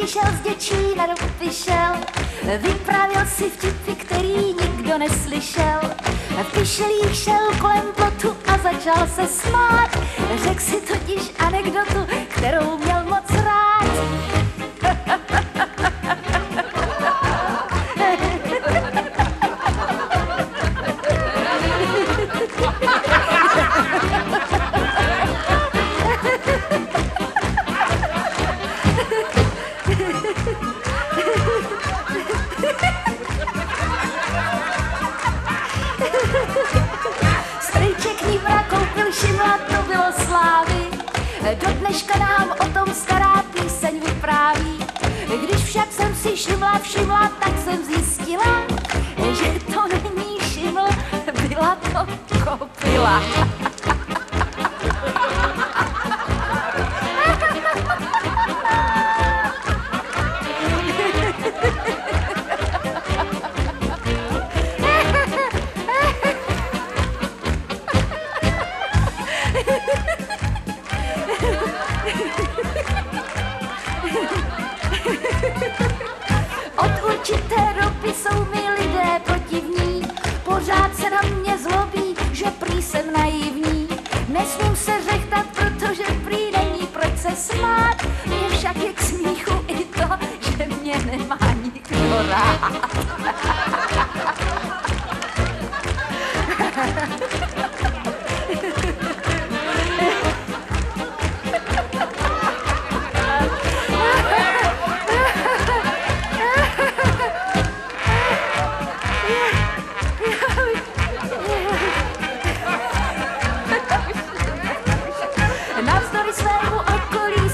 přišel z Děčína do Pišel, vyprávěl si vtipy, který nikdo neslyšel. V šel kolem plotu a začal se smát, řekl si totiž anekdotu, Do dneška nám o tom stará píseň vypráví. Když však jsem si šimla všimla, tak jsem zjistila, že to není šiml, byla to kopila. nesmím se řechtat, protože prý není proč se smát. Je však je k smíchu i to, že mě nemá nikdo rád. もっこり